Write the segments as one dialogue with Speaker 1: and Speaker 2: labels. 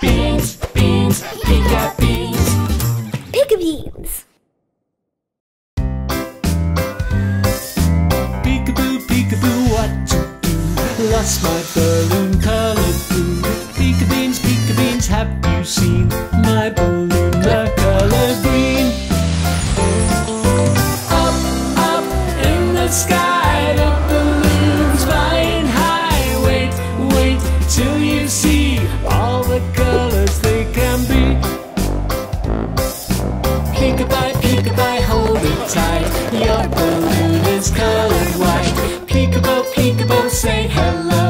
Speaker 1: Beans, beans, pika beans.
Speaker 2: Peekabeans.
Speaker 1: Peekaboo, peekaboo, what to do? Lost my balloon colored blue. Peekabeans, pika beans, have you seen my balloon the color green? Up, up in the sky, the balloon's flying high. Wait, wait till you see all the colors they Peekaboo, peekaboo, hold it tight. Your balloon is colored white. Peekaboo, peekaboo, say hello.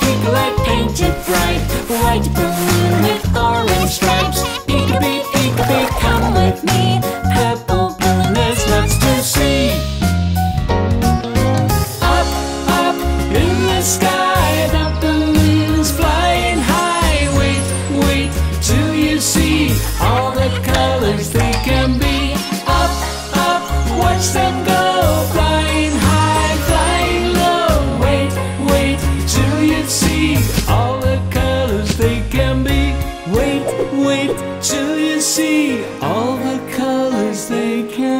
Speaker 1: Peek-a-light, peek-a-light, painted bright. White balloon with orange stripes. Peek-a-bee, come with me. Purple balloon, there's lots to see. Up, up in the sky The balloon's flying high. Wait, wait till you see All the colors they can be. Up, up, watch them Wait, wait till you see All the colors they can